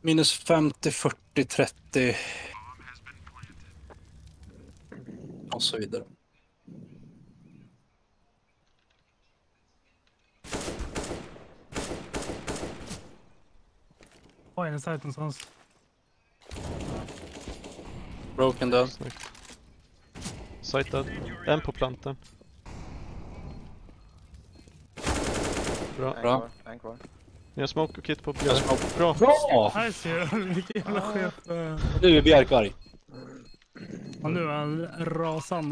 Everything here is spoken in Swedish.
Minus 50, 40, 30. Och så vidare. Var är den sajten någonstans? Broken död. Snyggt. Sightad. En på planten. Bra. En Bra. kvar, en kvar. Ni har smoke och kit på Jag Björk. Bra. Bra! Nice ju! Vilken jävla chef. eh. Nu är Björk arg. Och nu är han rasande.